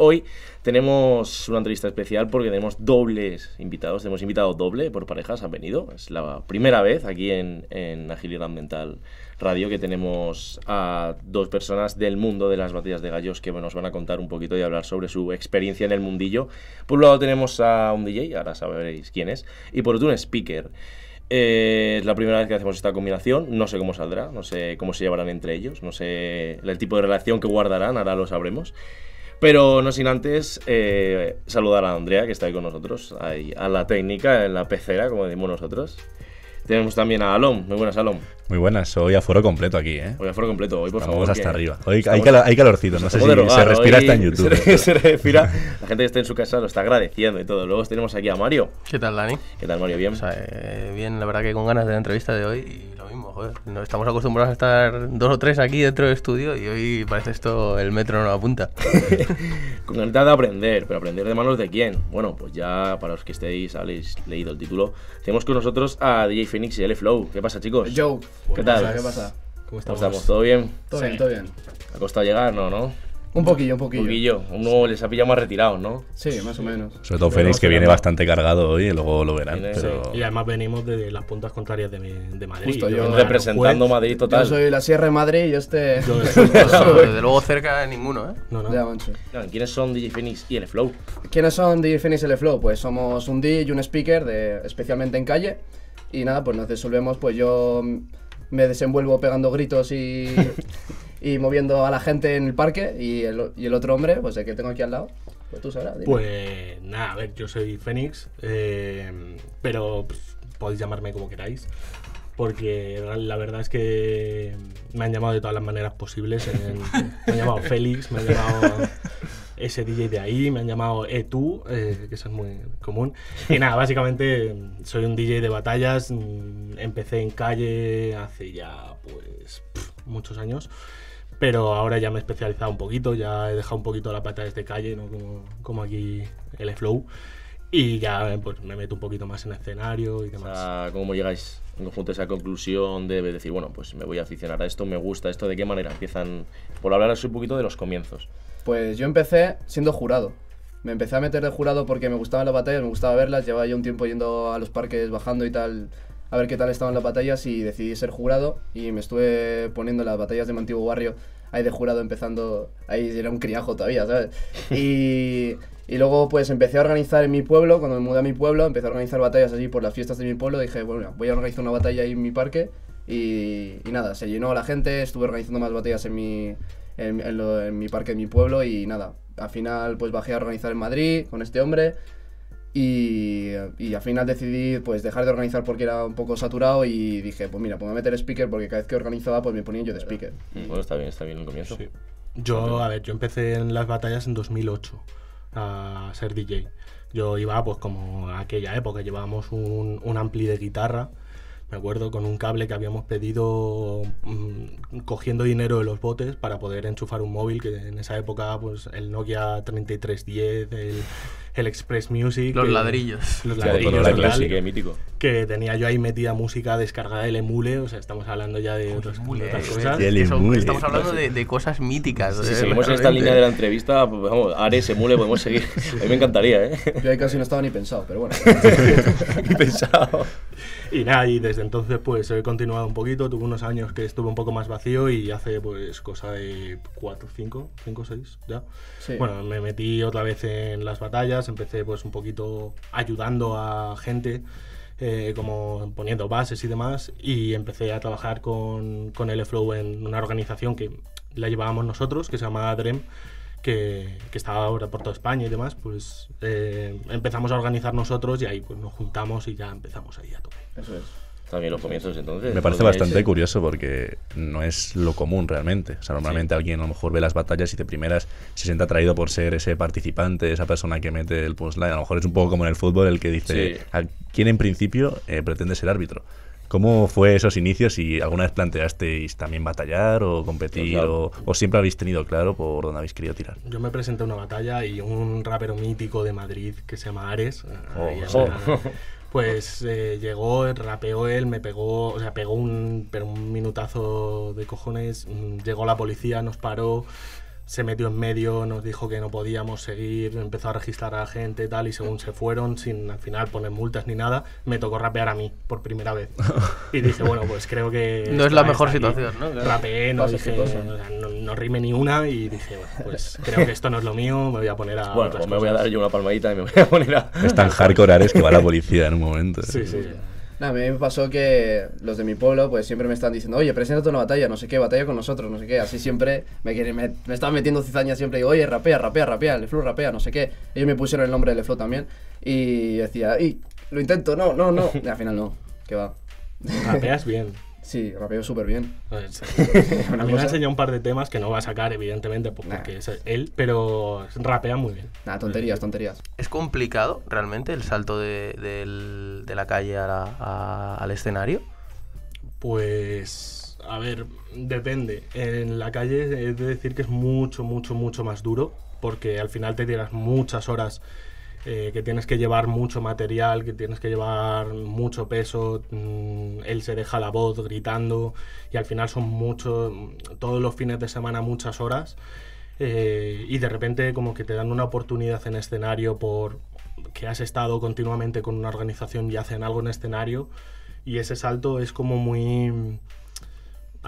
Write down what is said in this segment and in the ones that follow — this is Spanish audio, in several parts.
Hoy tenemos una entrevista especial porque tenemos dobles invitados. Tenemos invitado doble por parejas, han venido. Es la primera vez aquí en, en Agilidad Mental Radio que tenemos a dos personas del mundo de las batallas de gallos que nos van a contar un poquito y hablar sobre su experiencia en el mundillo. Por un lado tenemos a un DJ, ahora sabréis quién es, y por otro un speaker. Eh, es la primera vez que hacemos esta combinación, no sé cómo saldrá, no sé cómo se llevarán entre ellos, no sé el tipo de relación que guardarán, ahora lo sabremos. Pero no sin antes eh, saludar a Andrea, que está ahí con nosotros, ahí, a la técnica, en la pecera, como decimos nosotros. Tenemos también a Alom. Muy buenas, Alom. Muy buenas, hoy aforo completo aquí, ¿eh? Hoy aforo completo, hoy por Estamos favor. hasta que- arriba. Hoy hay, calorcito, no sé si se respira hasta en YouTube. Se, se respira. La gente que está en su casa lo está agradeciendo y todo. Luego tenemos aquí a Mario. ¿Qué tal, Dani? ¿Qué tal, Mario? Bien. O sea, eh, bien, la verdad que con ganas de la entrevista de hoy joder. No estamos acostumbrados a estar dos o tres aquí dentro del estudio y hoy parece esto el metro no apunta. Con ganas de aprender, pero aprender de manos de quién. Bueno, pues ya para los que estéis, habéis leído el título, tenemos con nosotros a DJ Phoenix y L Flow. ¿Qué pasa, chicos? Joe, ¿Qué tal? ¿Qué pasa? ¿Cómo estamos? ¿Todo bien? Todo bien, todo bien. ¿Ha costado llegar? No, ¿no? Un poquillo, un Un poquillo. poquillo. Uno les ha pillado más retirados, ¿no? Sí, más o menos. Sobre todo Fénix, que viene bastante cargado hoy, y luego lo verán. Viene- Pero Y además venimos de las puntas contrarias de, de Madrid. Justo, yo- Representando. Madrid total. Yo soy la Sierra de Madrid y este. Yo desde luego cerca de ninguno, ¿eh? No, no. Ya, mancho. ¿Quiénes son DJ Phoenix y L Flow? ¿Quiénes son DJ Phoenix L Flow? Pues somos un DJ y un speaker, de, especialmente en calle. Y nada, pues nos desolvemos. Pues yo me desenvuelvo pegando gritos y, y moviendo a la gente en el parque. Y el, y el otro hombre, pues el que tengo aquí al lado, pues tú sabrás. dime. Pues nada, a ver, yo soy Fénix, eh, pero pues, podéis llamarme como queráis. Porque la verdad es que me han llamado de todas las maneras posibles. en- me han llamado Félix, me han llamado ese DJ de ahí, me han llamado E tú, eh, que eso es muy común. Y nada, básicamente soy un DJ de batallas. mm, Empecé en calle hace ya pues pf, muchos años. Pero ahora ya me he especializado un poquito, ya he dejado un poquito las batallas de calle, ¿no? como, como aquí el flow. Y ya pues, me meto un poquito más en escenario y O demás. sea, ¿Cómo llegáis en conjunto a esa conclusión de decir, bueno, pues me voy a aficionar a esto, me gusta esto? ¿De qué manera empiezan? Por hablaros un poquito de los comienzos. Pues yo empecé siendo jurado. Me empecé a meter de jurado porque me gustaban las batallas, me gustaba verlas. Llevaba yo un tiempo yendo a los parques, bajando y tal, a ver qué tal estaban las batallas y decidí ser jurado. Y me estuve poniendo las batallas de mi antiguo barrio ahí de jurado empezando. Ahí era un criajo todavía, ¿sabes? Y, y luego pues empecé a organizar en mi pueblo, cuando me mudé a mi pueblo, empecé a organizar batallas allí por las fiestas de mi pueblo. Dije, bueno, voy a organizar una batalla ahí en mi parque. Y, y nada, se llenó la gente, estuve organizando más batallas en mi, en, en lo- en mi parque de mi pueblo y nada. Al final pues bajé a organizar en Madrid con este hombre y, y al final decidí pues dejar de organizar porque era un poco saturado y dije pues mira, pues me voy a meter speaker porque cada vez que organizaba pues me ponía yo de speaker. Bueno, está bien, está bien el comienzo. Sí. Yo, a ver, yo empecé en las batallas en 2008 a ser DJ. Yo iba, pues como aquella época, llevábamos un, un ampli de guitarra, me acuerdo, con un cable que habíamos pedido mm, cogiendo dinero de los botes para poder enchufar un móvil, que en esa época, pues el Nokia 3310, el, el Express Music. Los que- los Los Claro, ladrillos, con la eh, mítico. que tenía yo ahí metida música descargada del emule, o sea, estamos hablando ya de otras, de otras Eh, cosas. El Emule. Estamos hablando de, de cosas míticas. Si eh, seguimos en esta línea de la entrevista, pues vamos, Ares, Emule, podemos seguir. A mí me encantaría, ¿eh? Yo ahí casi no estaba ni pensado, pero bueno. Ni pensado. Y nada, y desde entonces pues he continuado un poquito, tuve unos años que estuve un poco más vacío y hace pues cosa de 4, 5, 5, 6 ya. Sí. Bueno, me metí otra vez en las batallas, empecé pues un poquito ayudando a gente, eh, como poniendo bases y demás, y empecé a trabajar con, con L-Flow en una organización que la llevábamos nosotros, que se llama DREM, que, que estaba ahora por toda España y demás, pues eh, empezamos a organizar nosotros y ahí pues nos juntamos y ya empezamos ahí a tope. Eso es. También los comienzos, entonces. Me parece bastante curioso porque no es lo común realmente. O sea, normalmente alguien a lo mejor ve las batallas y de primeras se siente atraído por ser ese participante, esa persona que mete el punchline. A lo mejor es un poco como en el fútbol el que dice Sí. a quién en principio eh, pretende ser árbitro. ¿Cómo fue esos inicios y alguna vez planteasteis también batallar o competir Claro. o, o siempre habéis tenido claro por dónde habéis querido tirar? Yo me presenté a una batalla y un rapero mítico de Madrid que se llama Ares, eh, ahí Oh. pues eh, llegó, rapeó él, me pegó, o sea, pegó un, pero un minutazo de cojones, mm, llegó la policía, nos paró, se metió en medio, nos dijo que no podíamos seguir, empezó a registrar a la gente y tal, y según se fueron, sin al final poner multas ni nada, me tocó rapear a mí por primera vez. Y dije, bueno, pues creo que... No es la mejor aquí. situación, ¿no? Claro. Rapeé, no dije, no, no rime ni una, y dije, bueno, pues creo que esto no es lo mío, me voy a poner a Bueno, otras pues me voy a dar yo una palmadita y me voy a poner a... Es tan hardcore Ares que va la policía en un momento. Sí, sí. Nada, a mí me pasó que los de mi pueblo pues siempre me están diciendo, oye, preséntate una batalla, no sé qué, batalla con nosotros, no sé qué. Así siempre me, quieren- me, me están metiendo cizaña siempre. Digo, oye, rapea, rapea, rapea, Leflu rapea, no sé qué. Ellos me pusieron el nombre de Leflu también. Y decía, y lo intento, no, no, no. Y al final no, que va. Rapeas bien. Sí, rapeo súper bien. Pues, a mí me ha enseñado un par de temas que no va a sacar, evidentemente, pues, Nah. porque es él, pero rapea muy bien. Nada, tonterías, tonterías. ¿Es complicado realmente el salto de, de la calle a la- a- al escenario? Pues, a ver, depende. En la calle he de decir que es mucho, mucho, mucho más duro, porque al final te tiras muchas horas, eh, que tienes que llevar mucho material, que tienes que llevar mucho peso, mm, él se deja la voz gritando, y al final son muchos, todos los fines de semana muchas horas, eh, y de repente como que te dan una oportunidad en escenario por que has estado continuamente con una organización y hacen algo en escenario, y ese salto es como muy...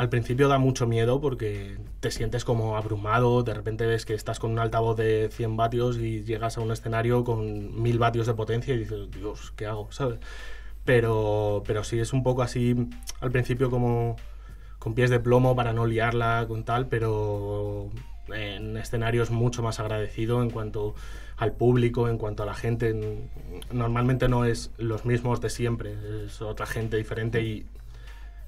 Al principio da mucho miedo porque te sientes como abrumado, de repente ves que estás con un altavoz de 100 vatios y llegas a un escenario con 1000 vatios de potencia y dices, Dios, ¿qué hago? ¿Sabes? Pero, pero sí es un poco así, al principio como con pies de plomo para no liarla con tal, pero en escenarios mucho más agradecido en cuanto al público, en cuanto a la gente. Normalmente no es los mismos de siempre, es otra gente diferente y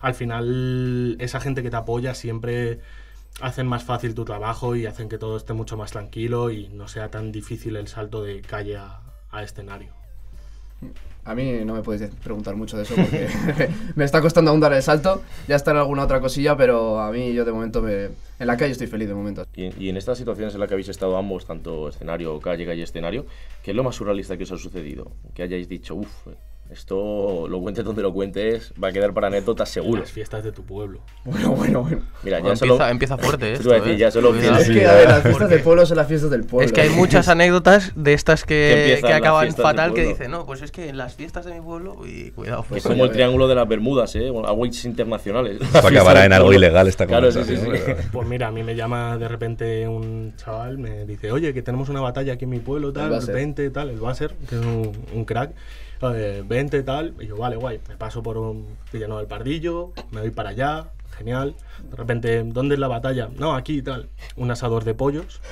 al final esa gente que te apoya siempre hacen más fácil tu trabajo y hacen que todo esté mucho más tranquilo y no sea tan difícil el salto de calle a, a escenario. A mí no me podéis preguntar mucho de eso porque me está costando aún dar el salto. Ya está en alguna otra cosilla, pero a mí yo de momento me... En la calle estoy feliz de momento. Y, y en estas situaciones en las que habéis estado ambos, tanto escenario, calle, calle, escenario, ¿qué es lo más surrealista que os ha sucedido? Que hayáis dicho, uff, esto lo cuentes donde lo cuentes, va a quedar para anécdotas seguro. Las fiestas de tu pueblo. Bueno, bueno, bueno. Mira, ya Bueno, solo... empieza, empieza fuerte esto, decir, ¿eh? ya solo. Es que, a ver, las fiestas del pueblo son las fiestas del pueblo. Es que hay muchas anécdotas de estas Que que, acaban fatal que dicen, no, pues es que en las fiestas de mi pueblo, y cuidado. Es pues, como el triángulo de las Bermudas, ¿eh? Aguas internacionales. Esto acabará en algo ilegal esta Claro, sí, sí, sí. pero- Pues mira, a mí me llama de repente un chaval, me dice, oye, que tenemos una batalla aquí en mi pueblo, tal, Basser. 20, tal, el Basser, que es un, un crack, eh, 20, tal, y yo, vale, guay, me paso por un Villano del Pardillo, me voy para allá, genial, de repente, ¿dónde es la batalla? No, aquí, tal, un asador de pollos.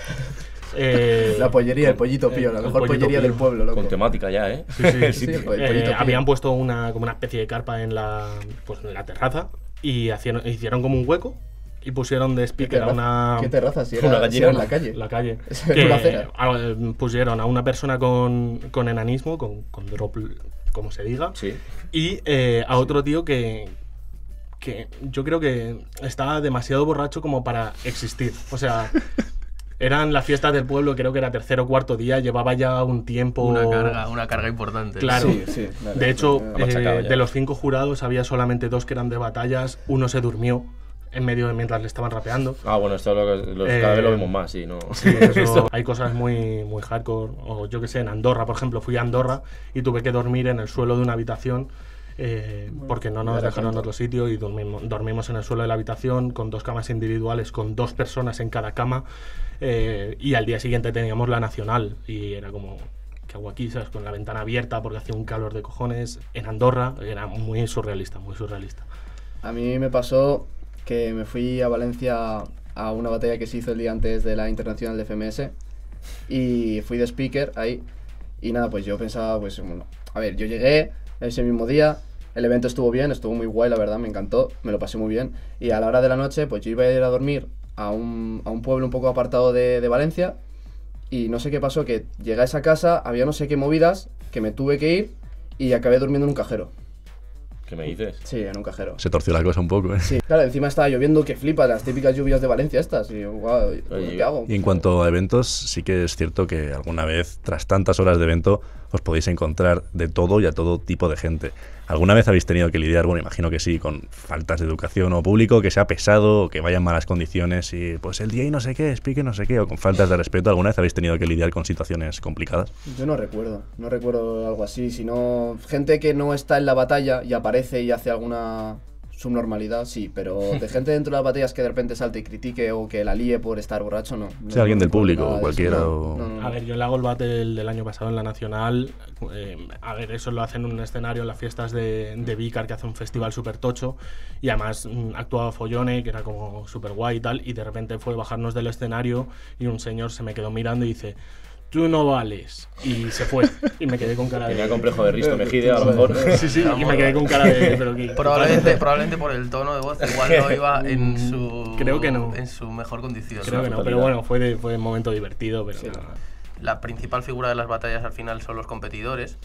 Eh, La pollería, el pollito eh, pío, la mejor pollería pío. del pueblo, loco. Con temática ya, ¿eh? Sí, sí, Sí, Eh, habían puesto una, como una especie de carpa en la, pues, en la terraza y hacían, hicieron como un hueco y pusieron de ¿Qué speaker a una... ¿Qué terraza? Si Una era, gallina, si era en la calle. La calle. Que una a- pusieron a una persona con, con enanismo, con, con drop, como se diga, Sí. y eh, a otro tío que, que yo creo que estaba demasiado borracho como para existir. O sea, eran las fiestas del pueblo, creo que era tercer o cuarto día, llevaba ya un tiempo... una carga, una carga importante. Claro. Sí, sí. dale. De hecho, Eh, de los cinco jurados había solamente dos que eran de batallas, uno se durmió en medio de mientras le estaban rapeando. Ah, bueno, esto lo, lo- Eh, cada vez lo vemos más, sí, ¿no? Eso, hay cosas muy, muy hardcore. O yo que sé, en Andorra, por ejemplo, fui a Andorra y tuve que dormir en el suelo de una habitación eh, porque no nos dejaron en otro sitio y dormimos, dormimos en el suelo de la habitación con dos camas individuales, con dos personas en cada cama. eh, y al día siguiente teníamos la nacional y era como. ¿Qué hago aquí? ¿sabes? Con la ventana abierta porque hacía un calor de cojones. En Andorra era muy surrealista, muy surrealista. A mí me pasó que me fui a Valencia a una batalla que se hizo el día antes de la Internacional de FMS y fui de speaker ahí y nada, pues yo pensaba, pues bueno, a ver, yo llegué ese mismo día, el evento estuvo bien, estuvo muy guay, la verdad, me encantó, me lo pasé muy bien y a la hora de la noche, pues yo iba a ir a dormir a un, a un pueblo un poco apartado de, de Valencia y no sé qué pasó, que llegué a esa casa, había no sé qué movidas, que me tuve que ir y acabé durmiendo en un cajero. ¿Qué me dices? Sí, en un cajero. Se torció la cosa un poco, ¿eh? Sí, claro, encima estaba lloviendo que flipa, las típicas lluvias de Valencia estas. Y yo, guau, Oye, ¿qué hago? Y en cuanto a eventos, sí que es cierto que alguna vez, tras tantas horas de evento, os podéis encontrar de todo y a todo tipo de gente. ¿Alguna vez habéis tenido que lidiar, bueno, imagino que sí, con faltas de educación o público, que sea pesado, o que vaya en malas condiciones y pues el día y no sé qué, explique no sé qué, o con faltas de respeto? ¿Alguna vez habéis tenido que lidiar con situaciones complicadas? Yo no recuerdo, no recuerdo algo así, sino gente que no está en la batalla y aparece y hace alguna subnormalidad, sí, pero de gente dentro de las batallas que de repente salte y critique o que la líe por estar borracho, no. Sí, No, alguien del público, eso, cualquiera, no, o- no, no, no. A ver, yo en la Gold Battle del año pasado en la Nacional, eh, a ver, eso lo hacen en un escenario en las fiestas de, de Vicar, que hace un festival súper tocho, y además mm, actuaba Follone, que era como súper guay y tal, y de repente fue bajarnos del escenario y un señor se me quedó mirando y dice, tú no vales, y se fue, y me quedé con cara de... Tenía complejo de Risto Mejide, a lo mejor. Sí, sí, y me quedé con cara de... Pero que, Probablemente, probablemente por el tono de voz, igual no iba en su, Creo que no. en su mejor condición. Creo que no, pero bueno, fue, de- fue un momento divertido, pero. La principal figura de las batallas al final son los competidores.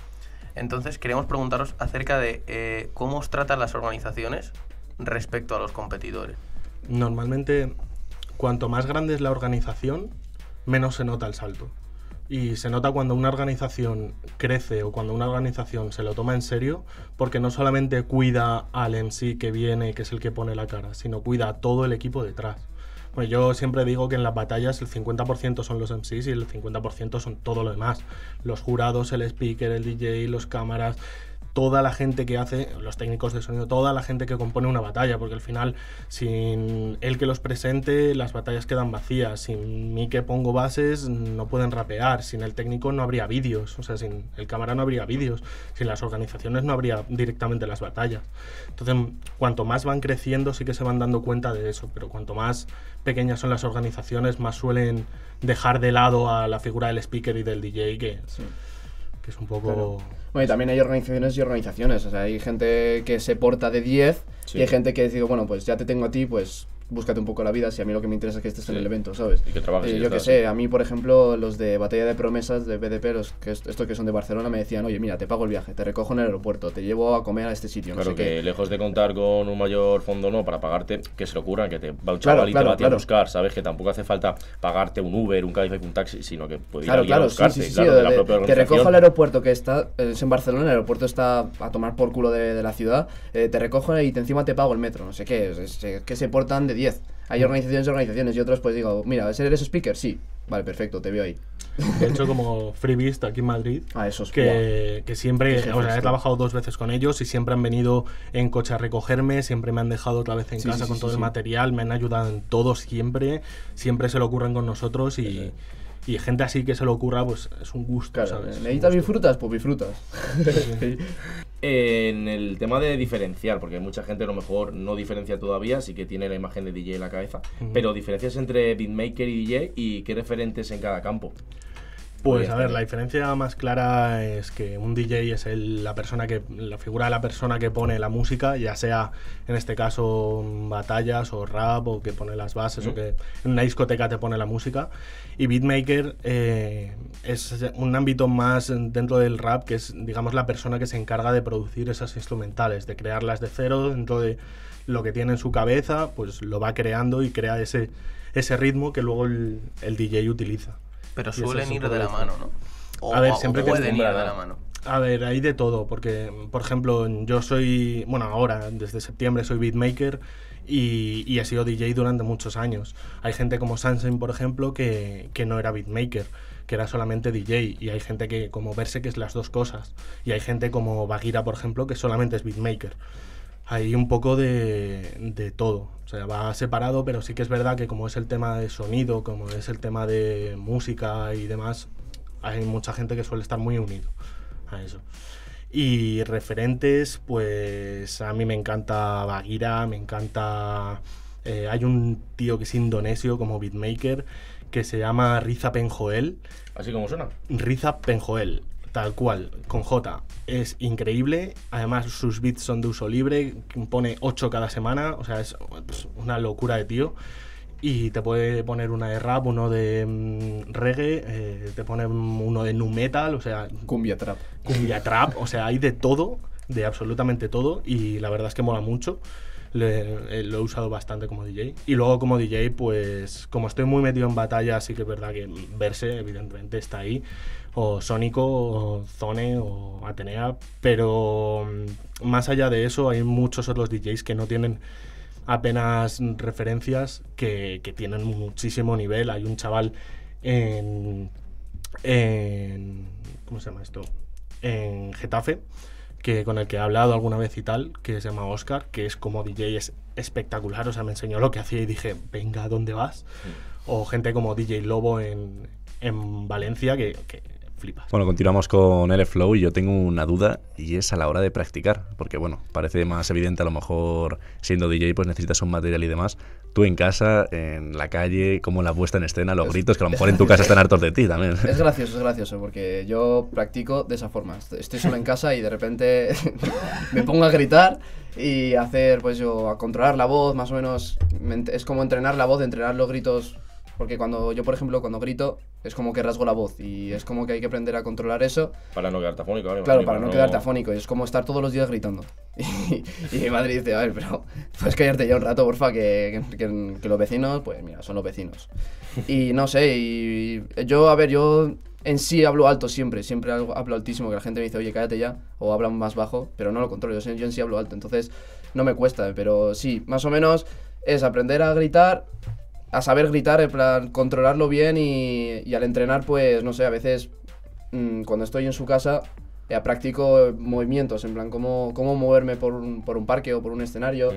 Entonces queremos preguntaros acerca de eh, cómo os tratan las organizaciones respecto a los competidores. Normalmente, cuanto más grande es la organización, menos se nota el salto. Y se nota cuando una organización crece o cuando una organización se lo toma en serio, porque no solamente cuida al MC que viene, que es el que pone la cara, sino cuida a todo el equipo detrás. Pues yo siempre digo que en las batallas el 50% son los MCs y el 50% son todo lo demás. Los jurados, el speaker, el DJ, los cámaras, toda la gente que hace, los técnicos de sonido, toda la gente que compone una batalla, porque al final, sin él que los presente, las batallas quedan vacías. Sin mí que pongo bases, no pueden rapear. Sin el técnico no habría vídeos, o sea, sin el cámara no habría vídeos. Sin las organizaciones no habría directamente las batallas. Entonces, cuanto más van creciendo, sí que se van dando cuenta de eso, pero cuanto más pequeñas son las organizaciones, más suelen dejar de lado a la figura del speaker y del DJ, que, que es un poco... Claro. Bueno, y también hay organizaciones y organizaciones. O sea, hay gente que se porta de 10 Sí. y hay gente que dice, bueno, pues ya te tengo a ti, pues búscate un poco la vida si a mí lo que me interesa es que estés en Sí. el evento, ¿sabes? Y que trabajes y Eh, yo que sé, a mí, por ejemplo, los de Batalla de Promesas de BDP, los que est- estos que son de Barcelona, me decían, oye, mira, te pago el viaje, te recojo en el aeropuerto, te llevo a comer a este sitio, no Claro sé que qué. lejos de contar con un mayor fondo no para pagarte, que se lo ocurran, que te va un Claro, chaval y claro, te va a ti a claro. buscar, ¿sabes? Que tampoco hace falta pagarte un Uber, un Cabify, un taxi, sino que puede ir Claro, a claro, sí, buscarte, sí, sí, claro, sí, de la propia te recojo al aeropuerto que está, es en Barcelona, el aeropuerto está a tomar por culo de, de la ciudad, eh, te recojo y te, encima te pago el metro, no sé qué, es que se portan de 10. Hay Mm. organizaciones y organizaciones y otros pues digo, mira, ¿eres speaker? Sí, vale, perfecto, te veo ahí. De hecho, como Freebeast aquí en Madrid, Ah, eso es que, que siempre, o sea, he trabajado dos veces con ellos y siempre han venido en coche a recogerme, siempre me han dejado otra vez en Sí, casa sí, con sí, todo sí, el sí. material, me han ayudado en todo siempre, siempre se lo ocurren con nosotros y, y gente así que se lo ocurra, pues es un gusto, Claro, ¿sabes? ¿necesitas bifrutas? Pues bifrutas. En el tema de diferenciar, porque mucha gente a lo mejor no diferencia todavía, sí que tiene la imagen de DJ en la cabeza, pero diferencias entre beatmaker y DJ y qué referentes en cada campo. Pues a ver, la diferencia más clara es que un DJ es el- la persona que la figura de la persona que pone la música, ya sea en este caso batallas o rap o que pone las bases o que en una discoteca te pone la música. Y beatmaker eh, es un ámbito más dentro del rap que es digamos la persona que se encarga de producir esas instrumentales, de crearlas de cero dentro de lo que tiene en su cabeza, pues lo va creando y crea ese ese ritmo que luego el, el DJ utiliza. Pero suelen ir de la mano, ¿no? O, A ver, o siempre que pueden ir de la mano. A ver, hay de todo, porque, por ejemplo, yo soy, bueno, ahora, desde septiembre soy beatmaker y, y he sido DJ durante muchos años. Hay gente como Sunshine, por ejemplo, que, que no era beatmaker, que era solamente DJ, y hay gente que, como Verse, que es las dos cosas. Y hay gente como Bagheera, por ejemplo, que solamente es beatmaker. Hay un poco de, de todo. O sea, va separado, pero sí que es verdad que como es el tema de sonido, como es el tema de música y demás, hay mucha gente que suele estar muy unido a eso. Y referentes, pues a mí me encanta Bagheera, me encanta... eh, hay un tío que es indonesio como beatmaker que se llama Riza Penjoel. Así como suena. Riza Penjoel, tal cual, con J. Es increíble. Además, sus beats son de uso libre. Pone 8 cada semana. O sea, es pues, una locura de tío. Y te puede poner una de rap, uno de mm, reggae, eh, te pone uno de nu metal, o sea, Cumbia trap. cumbia trap, o sea, hay de todo, de absolutamente todo, y la verdad es que mola mucho. Eh, lo he usado bastante como DJ. Y luego como DJ, pues como estoy muy metido en batalla, sí que es verdad que Verse, evidentemente, está ahí. O Sónico, o Zone, o Atenea. Pero mm, más allá de eso, hay muchos otros DJs que no tienen apenas referencias que, que tienen muchísimo nivel. Hay un chaval en, en ¿cómo se llama esto? En Getafe, que con el que he hablado alguna vez y tal, que se llama Oscar, que es como DJ es espectacular, o sea, me enseñó lo que hacía y dije, venga, ¿a dónde vas? O gente como DJ Lobo en, en Valencia, que, que flipas. Bueno, continuamos con el flow y yo tengo una duda y es a la hora de practicar, porque bueno, parece más evidente a lo mejor siendo DJ pues necesitas un material y demás. Tú en casa, en la calle, como la puesta en escena, los gritos, que a lo mejor en tu casa están hartos de ti también. Es gracioso, es gracioso, porque yo practico de esa forma. Est- Estoy solo en casa y de repente me pongo a gritar y hacer, pues yo, a controlar la voz, más o menos. Es como entrenar la voz, entrenar los gritos. Porque cuando yo, por ejemplo, cuando grito, es como que rasgo la voz y es como que hay que aprender a controlar eso. Para no quedarte afónico, ¿vale? Claro, para no quedarte afónico. Y es como estar todos los días gritando. Y, y mi madre dice, a ver, pero puedes callarte ya un rato, porfa, que, que, que los vecinos, pues mira, son los vecinos. Y no sé, y yo, a ver, yo en sí hablo alto siempre, siempre hablo, altísimo, que la gente me dice, oye, cállate ya, o habla más bajo, pero no lo controlo, yo, yo en sí hablo alto, entonces no me cuesta, pero sí, más o menos es aprender a gritar, a saber gritar, en plan, controlarlo bien y, al entrenar, pues, no sé, a veces mm, cuando estoy en su casa, eh, practico movimientos, en plan, cómo, cómo moverme por un, por un parque o por un escenario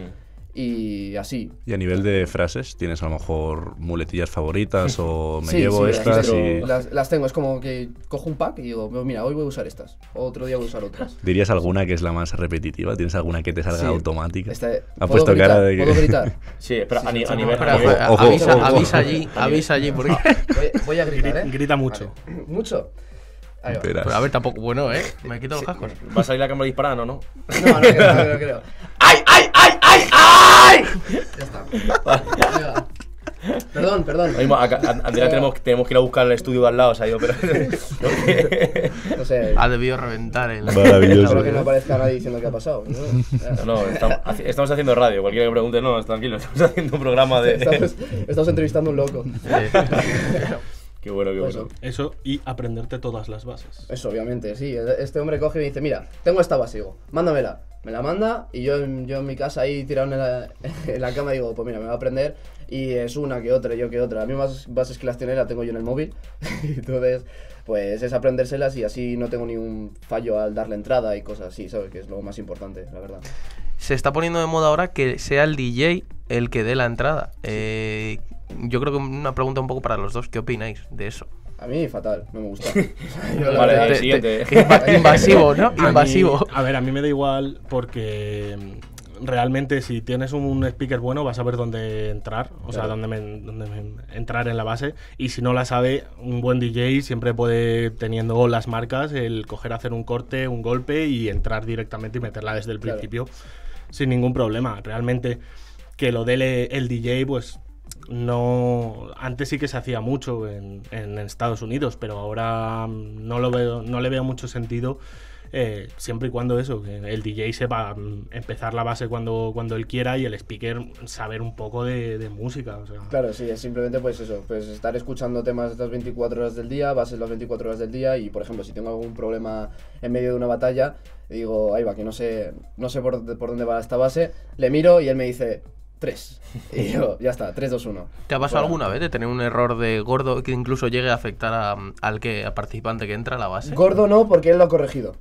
y así. Y a nivel de frases, ¿tienes a lo mejor muletillas favoritas o me Sí, llevo sí, estas las, y las, las tengo, es como que cojo un pack y digo, "Pues mira, hoy voy a usar estas, otro día voy a usar otras. dirías alguna que es la más repetitiva? ¿Tienes alguna que te salga Sí. automática? Este, ha ¿puedo puesto gritar? cara de que... ¿Puedo gritar? Sí, pero a, ni- a sí, nivel. Espera, a nivel- espera, ojo, avisa, ojo, avisa ojo. allí, avisa allí, porque... Voy, voy a gritar, ¿eh? Grita mucho. Vale. ¿Mucho? Ahí va. Verás. Pero a ver, tampoco, bueno, ¿eh? Me quito los cascos. ¿Va a salir la cámara disparando, no? No, no creo, no, no creo. ¡Ay, ay, ay, ay, ay! Ya está. Perdón, perdón. Ahora mismo, acá, a- Andrea, tenemos, tenemos que ir a buscar el estudio de al lado, se ha ido, pero. No sé. Ha debido reventar el... Maravilloso. Espero que no aparezca nadie diciendo qué ha pasado. ¿no? No, no, estamos, haci- estamos haciendo radio. Cualquiera que pregunte, no, tranquilo, estamos haciendo un programa de. Estamos, estamos entrevistando a un loco. Qué bueno, qué Pues bueno. Eso y aprenderte todas las bases. Eso, obviamente, sí. Este hombre coge y me dice, mira, tengo esta base, digo, mándamela. Me la manda y yo, en- yo en mi casa ahí tirado en la, en la cama digo, pues mira, me va a aprender y es una que otra, yo que otra. A mí más bases que las tiene la tengo yo en el móvil. Entonces, pues es aprendérselas y así no tengo ni un fallo al darle entrada y cosas así, ¿sabes? Que es lo más importante, la verdad. Se está poniendo de moda ahora que sea el DJ el que dé la entrada. Eh, yo creo que una pregunta un poco para los dos. ¿Qué opináis de eso? A mí fatal, no me gusta. Vale, Te- siguiente. te- inva- invasivo, ¿no? A mí- Invasivo. a ver, a mí me da igual porque mm, realmente si tienes un speaker bueno vas a ver dónde entrar, o sea, dónde, me- dónde me- entrar en la base. Y si no la sabe, un buen DJ siempre puede, teniendo las marcas, el coger, hacer un corte, un golpe y entrar directamente y meterla desde el Claro. principio sin ningún problema. Realmente que lo dele el DJ, pues no antes sí que se hacía mucho en, Estados Unidos pero ahora mm, no lo veo no le veo mucho sentido eh, siempre y cuando eso que el DJ sepa mm, empezar la base cuando cuando él quiera y el speaker saber un poco de, música Claro, sí, es simplemente pues eso, pues estar escuchando temas estas 24 horas del día, bases las 24 horas del día y por ejemplo si tengo algún problema en medio de una batalla, digo, ahí va, que no sé, no sé por, por dónde va esta base, le miro y él me dice 3. Y yo, ya está, 3, 2, 1. ¿Te ha pasado alguna vez de tener un error de gordo que incluso llegue a afectar a- al que al participante que entra a la base? Gordo no, porque él lo ha corregido.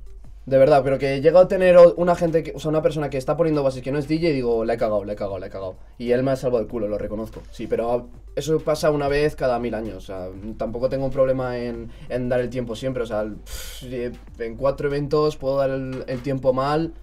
De verdad, pero que llega a tener una gente, que, o sea, una persona que está poniendo bases que no es DJ y digo, la he cagado, la he cagado, la he cagado. Y él me ha salvado el culo, lo reconozco. Sí, pero eso pasa una vez cada mil años. O sea, tampoco tengo un problema en, en dar el tiempo siempre. O sea, en cuatro eventos puedo dar el, el tiempo mal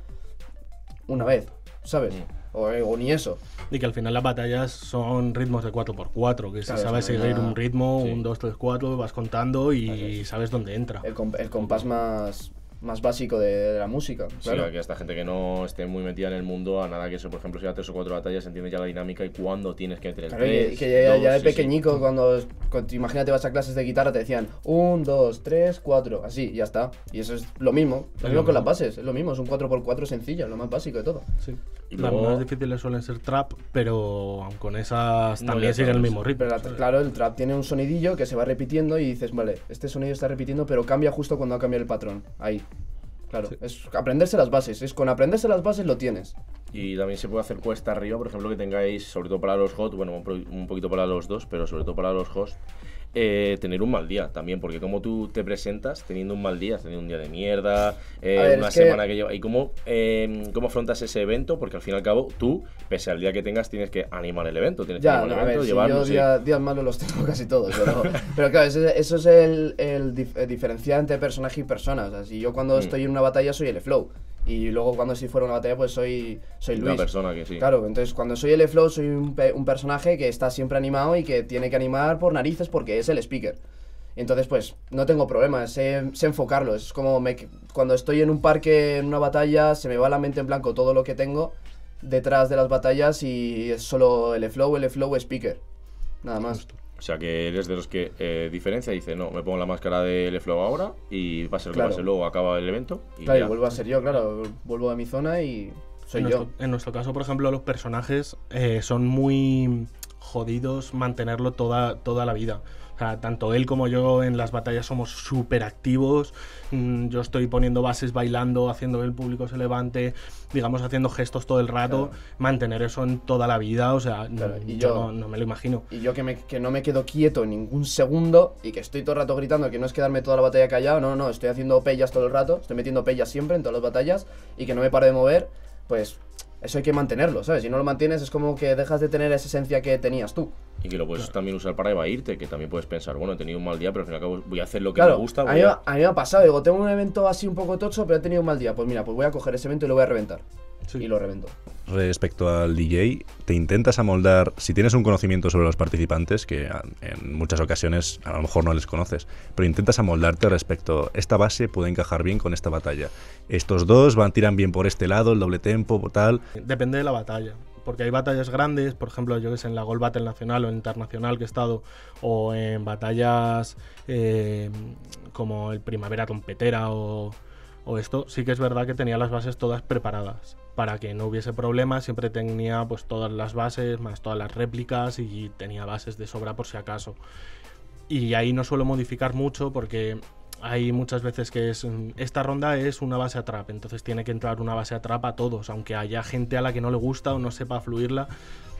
una vez, ¿sabes? O, o ni eso. y que al final las batallas son ritmos de 4x4 que si Claro, sabes es que no hay seguir un ritmo sí. un 2 3 4 vas contando y sabes dónde entra El, comp- el compás más, más básico de, de la música. Sí, Claro. que hasta gente que no esté muy metida en el mundo, a nada que eso, por ejemplo, si a tres o cuatro batallas, entiende ya la dinámica y cuándo tienes que meter el Claro, tres, y que ya, ya dos, de sí, sí. pequeñico, cuando, cuando- imagínate vas a clases de guitarra, te decían un, dos, tres, cuatro, así, y ya está. Y eso es lo mismo, lo mismo con las bases, es lo mismo, es un 4x4 sencillo, lo más básico de todo. Sí. Y Las luego- más difíciles suelen ser trap, pero con esas No, también ya siguen el mismo ritmo. Pero la- ¿sabes? claro, el trap tiene un sonidillo que se va repitiendo y dices, vale, este sonido está repitiendo, pero cambia justo cuando ha cambiado el patrón. Ahí. Claro, es aprenderse las bases, es con aprenderse las bases lo tienes. Y también se puede hacer cuesta arriba, por ejemplo, que tengáis, sobre todo para los hot, bueno, un, poquito para los dos, pero sobre todo para los host, eh, tener un mal día también, porque como tú te presentas teniendo un mal día, tenido un día de mierda, eh, ver, una es que- semana que lleva, y cómo, eh, cómo afrontas ese evento, porque al fin y al cabo tú, pese al día que tengas, tienes que animar el evento, tienes que Ya, animar a el ver, evento, si llevarlo, yo sí. día- días malos los tengo casi todos, pero, pero claro, ese- eso es el, el dif- el diferencial entre personaje y persona. O sea, si yo cuando Mm. estoy en una batalla soy el flow y luego cuando si fuera una batalla pues soy, soy Una Luis. persona que sí. Claro, entonces cuando soy el flow soy un, pe- un personaje que está siempre animado y que tiene que animar por narices porque es el speaker. Entonces, pues, no tengo problema, sé, sé enfocarlo. Es como me- cuando estoy en un parque, en una batalla, se me va la mente en blanco todo lo que tengo detrás de las batallas y es solo el flow, el flow speaker. Nada más. O sea que eres de los que eh, diferencia y dice, no, me pongo la máscara de Flow ahora y pase lo que Claro. pase, luego acaba el evento y Claro, y vuelvo a ser yo, claro. Vuelvo a mi zona y soy en, yo. Nuestro, en nuestro caso, por ejemplo, los personajes eh, son muy jodidos mantenerlo toda, toda la vida. O sea, tanto él como yo en las batallas somos súper activos. Mm, yo estoy poniendo bases bailando, haciendo que el público se levante, digamos, haciendo gestos todo el rato. Claro. Mantener eso en toda la vida, o sea, Claro, y yo yo- no, no me lo imagino. Y yo que, me, que no me quedo quieto ningún segundo y que estoy todo el rato gritando, que no es quedarme toda la batalla callado, no, no, estoy haciendo pellas todo el rato, estoy metiendo pellas siempre en todas las batallas y que no me paro de mover, pues eso hay que mantenerlo, ¿sabes? Si no lo mantienes es como que dejas de tener esa esencia que tenías tú. Y que lo puedes también usar para evadirte, que también puedes pensar, bueno, he tenido un mal día, pero al fin y al cabo voy a hacer lo que Claro, me gusta. a, mí, a- a mí me ha pasado, digo, tengo un evento así un poco tocho, pero he tenido un mal día, pues mira, pues voy a coger ese evento y lo voy a reventar. Sí. Y lo revento. Respecto al DJ, te intentas amoldar, si tienes un conocimiento sobre los participantes, que en muchas ocasiones a lo mejor no les conoces, pero intentas amoldarte respecto, esta base puede encajar bien con esta batalla. Estos dos van, tiran bien por este lado, el doble tempo, tal. Depende de la batalla. Porque hay batallas grandes, por ejemplo, yo que sé, en la Gold Battle Nacional o Internacional que he estado, o en batallas eh, como el Primavera Trompetera o, o esto, sí que es verdad que tenía las bases todas preparadas. Para que no hubiese problemas, siempre tenía pues todas las bases, más todas las réplicas y tenía bases de sobra por si acaso. Y ahí no suelo modificar mucho porque hay muchas veces que mm, esta ronda es una base a trap, entonces tiene que entrar una base a trap a todos, aunque haya gente a la que no le gusta o no sepa fluirla,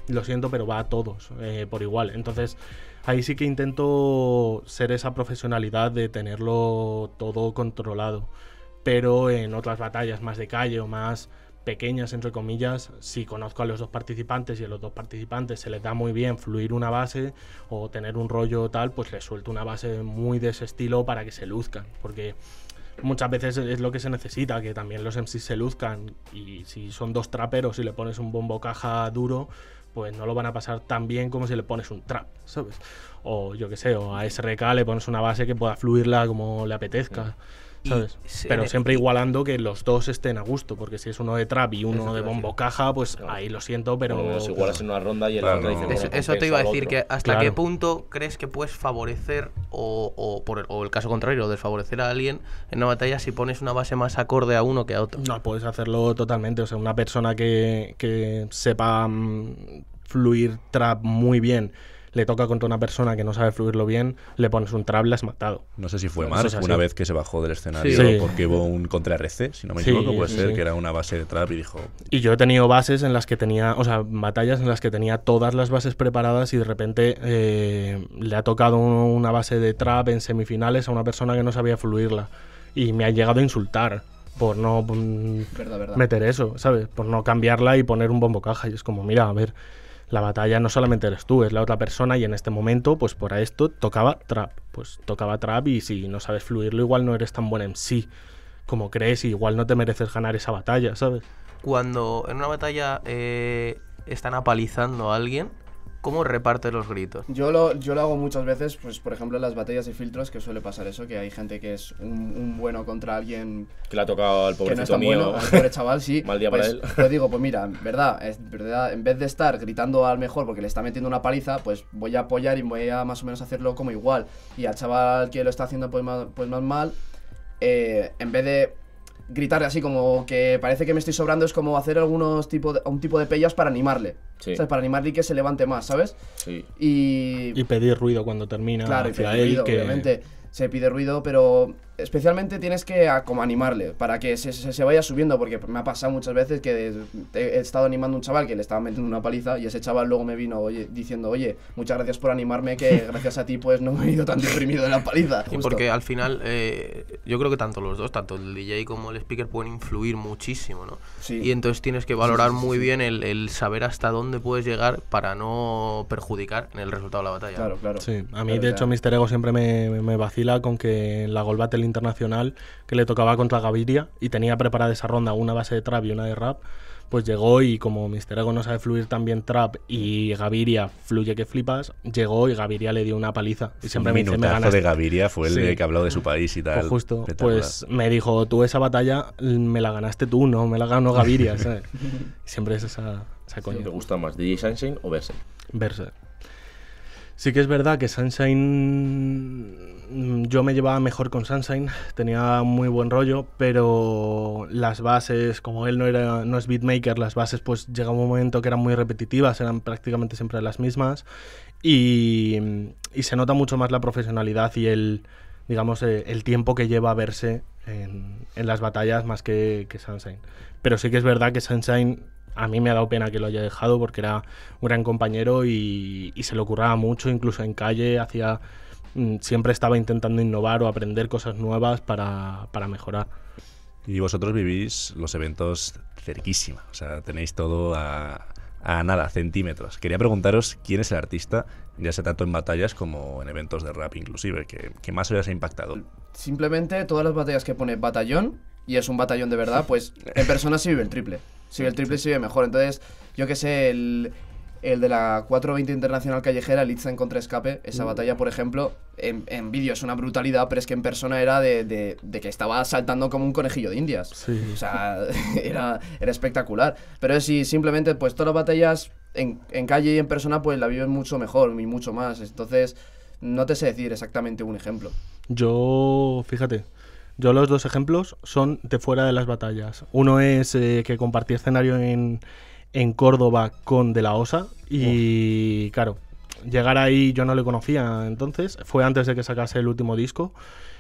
lo siento, pero va a todos eh, por igual. Entonces ahí sí que intento ser esa profesionalidad de tenerlo todo controlado, pero en otras batallas más de calle o más pequeñas, entre comillas, si conozco a los dos participantes y a los dos participantes se les da muy bien fluir una base o tener un rollo tal, pues les suelto una base muy de ese estilo para que se luzcan, porque muchas veces es lo que se necesita, que también los MCs se luzcan y si son dos traperos y le pones un bombo caja duro, pues no lo van a pasar tan bien como si le pones un trap, ¿sabes? O yo que sé, o a SRK le pones una base que pueda fluirla como le apetezca. Y ¿Sabes? se- Pero siempre igualando que los dos estén a gusto, porque si es uno de trap y uno de bombo caja, pues ahí lo siento, pero. Menos igualas en una ronda y el Claro, otro dice, Eso, bueno, eso te iba a decir, que hasta Claro. qué punto crees que puedes favorecer o, o por el, o el caso contrario, desfavorecer a alguien en una batalla si pones una base más acorde a uno que a otro. No, puedes hacerlo totalmente. O sea, una persona que, que sepa mm, fluir trap muy bien, le toca contra una persona que no sabe fluirlo bien, le pones un trap, le has matado. No sé si fue Mark es una vez que se bajó del escenario Sí. porque hubo un contra RC, si no me Sí, equivoco, puede sí, ser, sí. que era una base de trap y dijo, Y yo he tenido bases en las que tenía, o sea, batallas en las que tenía todas las bases preparadas y de repente eh, le ha tocado una base de trap en semifinales a una persona que no sabía fluirla. Y me ha llegado a insultar por no mm, Verdad, verdad. meter eso, ¿sabes? Por no cambiarla y poner un bombo caja. Y es como, mira, a ver, la batalla no solamente eres tú, es la otra persona y en este momento, pues por esto tocaba trap. Pues tocaba trap y si no sabes fluirlo, igual no eres tan buen en sí como crees y igual no te mereces ganar esa batalla, ¿sabes? Cuando en una batalla eh, están apalizando a alguien, ¿Cómo reparte los gritos? Yo lo, yo lo hago muchas veces, pues por ejemplo en las batallas de filtros, que suele pasar eso, que hay gente que es un, un bueno contra alguien Que le ha tocado al que no mío. bueno, al pobre chaval, sí. Mal día pues, para él. Pues digo, pues mira, en verdad, es verdad, en vez de estar gritando al mejor porque le está metiendo una paliza, pues voy a apoyar y voy a más o menos hacerlo como igual. Y al chaval que lo está haciendo pues más, pues más mal, eh, en vez de gritarle así como que parece que me estoy sobrando, es como hacer algunos tipo de, un tipo de pellas para animarle. Sí. ¿sabes? Para animarle y que se levante más, ¿sabes? Sí. Y, Y pedir ruido cuando termina Claro, y él, ruido, que obviamente. Se pide ruido, pero especialmente tienes que a- como animarle para que se, se- se vaya subiendo, porque me ha pasado muchas veces que he, he estado animando a un chaval que le estaba metiendo una paliza y ese chaval luego me vino oye, diciendo, oye, muchas gracias por animarme, que gracias a ti pues no me he ido tan deprimido de la paliza. Y porque al final, eh, yo creo que tanto los dos, tanto el DJ como el speaker, pueden influir muchísimo, ¿no? Sí. Y entonces tienes que valorar sí, sí, muy sí. bien el, el saber hasta dónde puedes llegar para no perjudicar en el resultado de la batalla. Claro, claro. Sí, a mí Claro, de hecho. Mr. Ego siempre me, me vacila con que en la Gold Battle Internacional que le tocaba contra Gaviria y tenía preparada esa ronda, una base de trap y una de rap, pues llegó y como Mr. Ego no sabe fluir tan bien trap y Gaviria fluye que flipas, llegó y Gaviria le dio una paliza. Y siempre un me dice, me minutazo ganaste. de Gaviria fue el Sí. de que habló de su país y tal. Pues justo, pues me dijo, tú esa batalla me la ganaste tú, no me la ganó Gaviria, siempre es esa, esa coña. ¿Te gusta más DJ Sunshine o Verse? Verse. Sí que es verdad que Sunshine. Mm, Yo me llevaba mejor con Sunshine, tenía muy buen rollo, pero las bases, como él no era no es beatmaker, las bases pues llega un momento que eran muy repetitivas, eran prácticamente siempre las mismas y, se nota mucho más la profesionalidad y el digamos eh, el tiempo que lleva a verse en, las batallas más que, que Sunshine. Pero sí que es verdad que Sunshine a mí me ha dado pena que lo haya dejado porque era un gran compañero y, se lo curraba mucho, incluso en calle, hacía siempre estaba intentando innovar o aprender cosas nuevas para, para mejorar. Y vosotros vivís los eventos cerquísima, o sea, tenéis todo a, a nada, centímetros. Quería preguntaros quién es el artista, ya sea tanto en batallas como en eventos de rap inclusive, que, que más os ha impactado. Simplemente todas las batallas que pone batallón, y es un batallón de verdad, pues en persona se vive el triple. Se vive el triple se vive mejor. Entonces, yo que sé, el, el de la 420 Internacional Callejera, el Itzen contra Escape, esa batalla, por ejemplo, en, en vídeo es una brutalidad, pero es que en persona era de, de- de que estaba saltando como un conejillo de indias. Sí. O sea, era, era espectacular. Pero sí, simplemente, pues todas las batallas en, en calle y en persona, pues la viven mucho mejor y mucho más. Entonces, no te sé decir exactamente un ejemplo. Yo, fíjate, yo los dos ejemplos son de fuera de las batallas. Uno es eh, que compartí escenario en, en Córdoba con De La Osa y claro, llegar ahí yo no le conocía entonces, fue antes de que sacase el último disco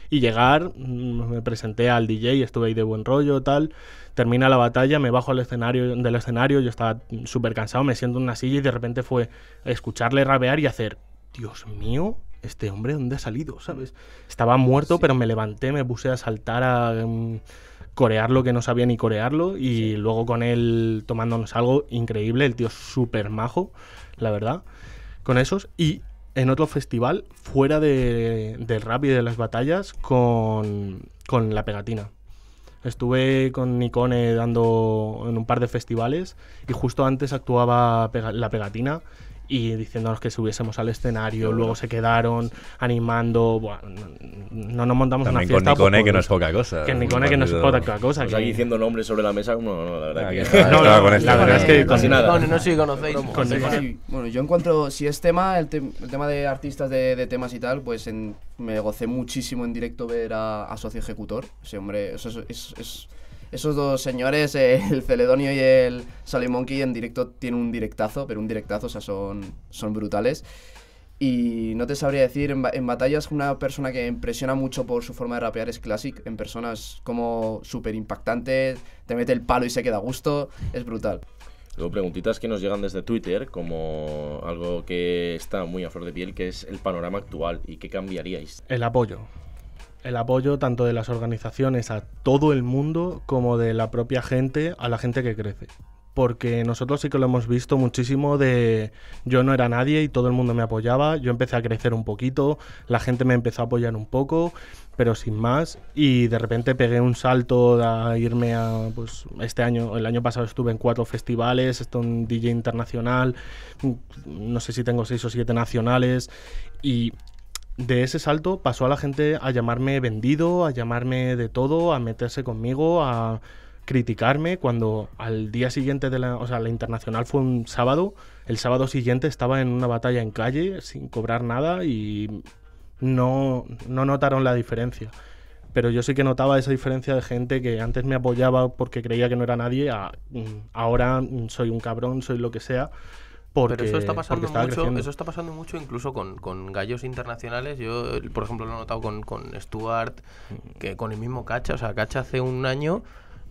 y llegar, mm, me presenté al DJ, estuve ahí de buen rollo, tal. Termina la batalla, me bajo al escenario, del escenario, yo estaba súper cansado, me siento en una silla y de repente fue escucharle rapear y hacer, Dios mío, este hombre, ¿dónde ha salido? ¿Sabes? Estaba muerto, pero me levanté, me puse a saltar a mm, corear lo que no sabía ni corearlo y luego con él tomándonos algo increíble, el tío súper majo, la verdad, con esos. Y en otro festival, fuera de, del rap y de las batallas, con, con la pegatina. Estuve con Nikone dando en un par de festivales y justo antes actuaba Pega- la pegatina y diciéndonos que subiésemos al escenario, luego se quedaron animando, buah, no, no nos montamos También una con fiesta. Nikone, por- que no es poca cosa. Que Nikone que no es poca cosa. O sea, que- aquí diciendo nombres sobre la mesa, no, no, la verdad Ah, que... que No, no, con la verdad es que Casi con- nada. No, no, sí conocéis. Con sí. Bueno, yo encuentro, si es tema, el, te- el tema de artistas de, de temas y tal, pues en- me gocé muchísimo en directo ver a, a Socio Ejecutor. Ese hombre, eso, es- es- es- esos dos señores, eh, el Celedonio y el Sally Monkey, en directo tienen un directazo, pero un directazo, o sea, son, son brutales. Y no te sabría decir, en, en batallas una persona que impresiona mucho por su forma de rapear es Classic, en personas como súper impactante, te mete el palo y se queda a gusto, es brutal. Luego preguntitas que nos llegan desde Twitter, como algo que está muy a flor de piel, que es el panorama actual y qué cambiaríais. El apoyo. El apoyo tanto de las organizaciones a todo el mundo como de la propia gente a la gente que crece. porque nosotros sí que lo hemos visto muchísimo de yo no era nadie y todo el mundo me apoyaba, yo empecé a crecer un poquito, la gente me empezó a apoyar un poco, pero sin más, y de repente pegué un salto a irme a, pues este año, el año pasado estuve en cuatro festivales, estoy en DJ internacional, no sé si tengo seis o siete nacionales, y de ese salto pasó a la gente a llamarme vendido, a llamarme de todo, a meterse conmigo, a criticarme cuando al día siguiente de la, o sea, la internacional fue un sábado, el sábado siguiente estaba en una batalla en calle sin cobrar nada y no, no notaron la diferencia. Pero yo sí que notaba esa diferencia de gente que antes me apoyaba porque creía que no era nadie, mm, ahora mm, soy un cabrón, soy lo que sea. Porque, Pero eso está pasando mucho, creciendo. eso está pasando mucho incluso con, con gallos internacionales. Yo, por ejemplo, lo he notado con, con Stuart, que con el mismo Cacha. O sea, Cacha hace un año,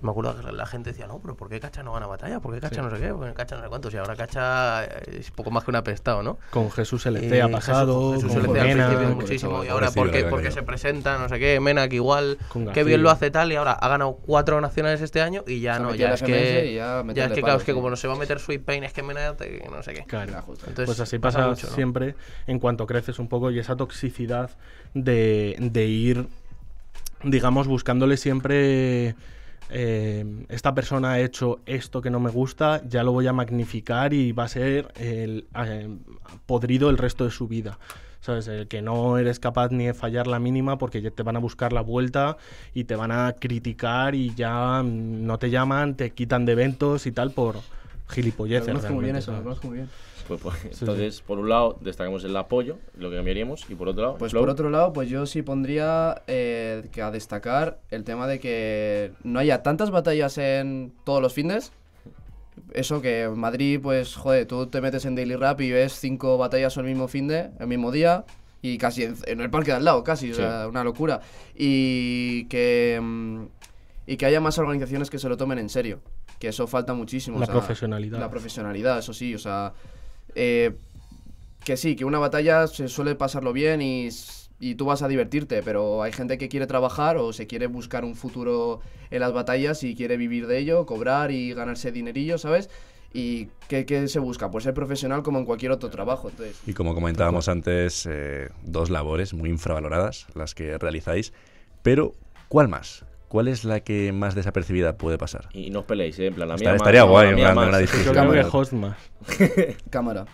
me acuerdo que la gente decía, no, pero ¿por qué Cacha no gana batalla? ¿Por qué Cacha no sé qué? ¿Por qué Cacha no sé cuántos? Y ahora Cacha es poco más que un apestado, ¿no? Con Jesús LC Y ha pasado, Jesús, con Jesús LC al Mena, principio con muchísimo. Y ahora, García, porque, porque se presenta, no sé qué, Mena, que igual, Con qué bien lo hace tal, y ahora ha ganado cuatro nacionales este año y ya Se no, ya es que. y ya Ya es que, claro, es que sí. como no se va a meter Sweet Pain, es que Mena, te- no sé qué. Claro. Entonces, pues así pasa, mucho, ¿no? siempre en cuanto creces un poco y esa toxicidad de, de ir, digamos, buscándole siempre, eh, esta persona ha hecho esto que no me gusta, ya lo voy a magnificar y va a ser el, eh, podrido el resto de su vida. ¿Sabes? Que no eres capaz ni de fallar la mínima porque ya te van a buscar la vuelta y te van a criticar y ya mm, no te llaman, te quitan de eventos y tal por Lo gilipolleces. conozco muy bien eso, lo conozco muy bien. Pues, pues, entonces, por un lado, destacamos el apoyo, lo que cambiaríamos, y por otro lado, Pues Flow. por otro lado, pues yo sí pondría eh, que a destacar el tema de que no haya tantas batallas en todos los fines. Eso que en Madrid, pues, joder, tú te metes en Daily Rap y ves cinco batallas el mismo fin de, el mismo día, y casi en, en el parque de al lado, casi, o Sí. sea, una locura. Y que, mm, y que haya más organizaciones que se lo tomen en serio, que eso falta muchísimo. La o sea, profesionalidad. La profesionalidad, eso sí, o sea, eh, que sí, que una batalla se suele pasarlo bien y, y tú vas a divertirte, pero hay gente que quiere trabajar o se quiere buscar un futuro en las batallas y quiere vivir de ello, cobrar y ganarse dinerillo, ¿sabes? ¿Y qué, qué se busca? Pues ser profesional como en cualquier otro trabajo. Entonces, Y como comentábamos antes, eh, dos labores muy infravaloradas las que realizáis. Pero, ¿cuál más? ¿Cuál es la que más desapercibida puede pasar? Y no os peleéis, ¿eh? En plan, la Está- mía más, estaría guay, la en mía plan, más. una Yo discusión. creo que Cámara. host más. cámara,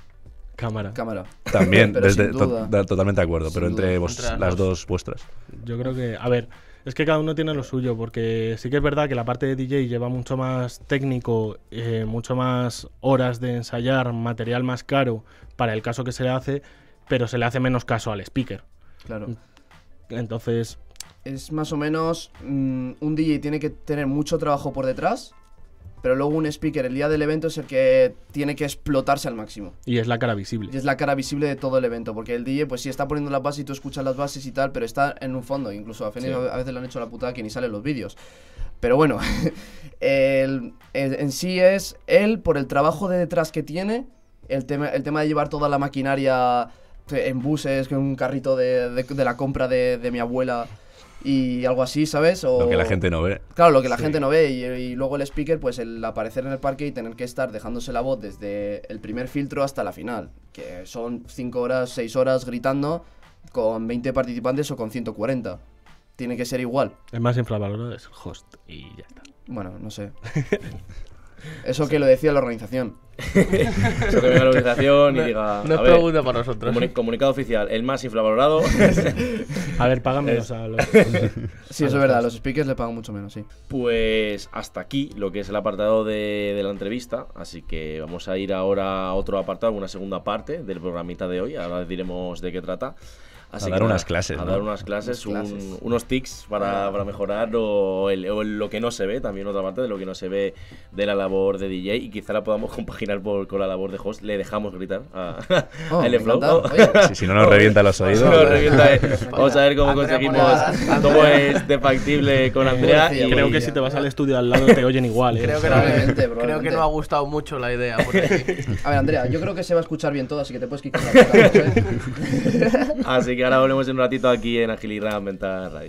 Cámara. cámara. También, Pero desde, to- totalmente de acuerdo, Sin pero entre duda. vos- Entre las dos vuestras. Yo creo que, a ver, es que cada uno tiene lo suyo, porque sí que es verdad que la parte de DJ lleva mucho más técnico, eh, mucho más horas de ensayar, material más caro para el caso que se le hace, pero se le hace menos caso al speaker. Claro. Entonces, Es más o menos mm, un DJ tiene que tener mucho trabajo por detrás, pero luego un speaker el día del evento es el que tiene que explotarse al máximo. y es la cara visible. Y es la cara visible de todo el evento, porque el DJ pues sí está poniendo las bases y tú escuchas las bases y tal, pero está en un fondo. Incluso a Sí. a veces le han hecho la putada que ni salen los vídeos. Pero bueno, el- el- en sí es él por el trabajo de detrás que tiene, el tema, el tema de llevar toda la maquinaria en buses, con un carrito de, de- de la compra de, de mi abuela y algo así, ¿sabes? O, Lo que la gente no ve. Claro, lo que la Sí. gente no ve y, y luego el speaker, pues el aparecer en el parque y tener que estar dejándose la voz desde el primer filtro hasta la final, que son 5 horas, 6 horas gritando con 20 participantes o con 140. Tiene que ser igual. El más infravalorado es el host y ya está. Bueno, no sé. Eso que lo decía la organización. Eso que venga la organización y diga. No es a ver, pregunta para nosotros. comuni- comunicado oficial, el más infravalorado. A ver, págame o sea, los- Sí, eso es verdad, a los speakers le pagan mucho menos, sí. Pues hasta aquí lo que es el apartado de, de la entrevista. Así que vamos a ir ahora a otro apartado, una segunda parte del programita de hoy. Ahora diremos de qué trata. Así A que dar nada, unas clases, A ¿no? dar unas clases, Unas un- clases. unos tics para, para mejorar o, el- o lo que no se ve, también otra parte de lo que no se ve de la labor de DJ y quizá la podamos compaginar por- con la labor de host. Le dejamos gritar a, Oh, a L-Flow. Oh. Oye, Si, no nos revienta los oídos. No, revienta, eh. Vamos a ver cómo Andrea conseguimos cómo es de factible con Andrea. Y- Creo que si te vas al estudio al lado te oyen igual, ¿eh? Creo que, no, sea, Probablemente, creo que probablemente. no ha gustado mucho la idea. Porque a ver, Andrea, yo creo que se va a escuchar bien todo, así que te puedes quitar la boca, ¿eh? Así que ahora volvemos en un ratito aquí en Agilidad Mental Radio.